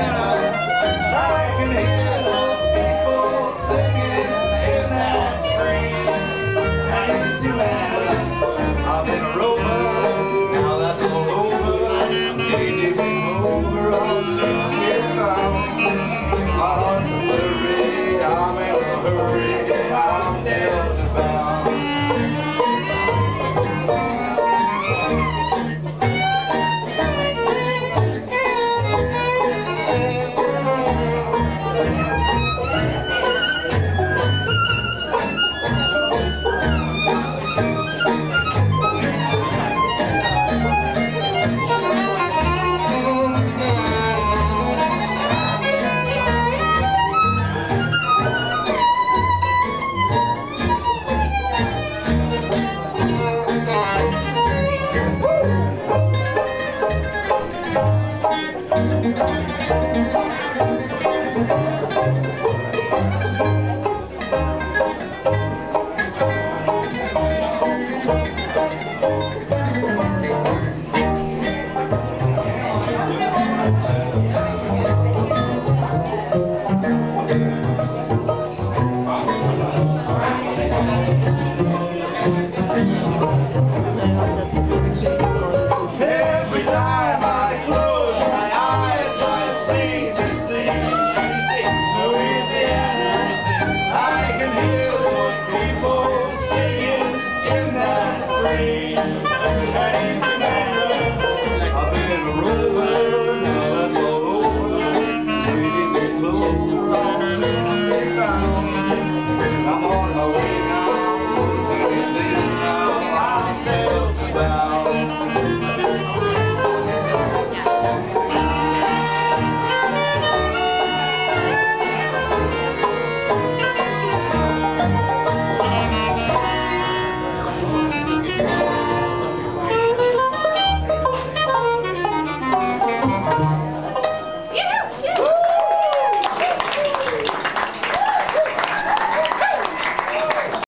Amen. Música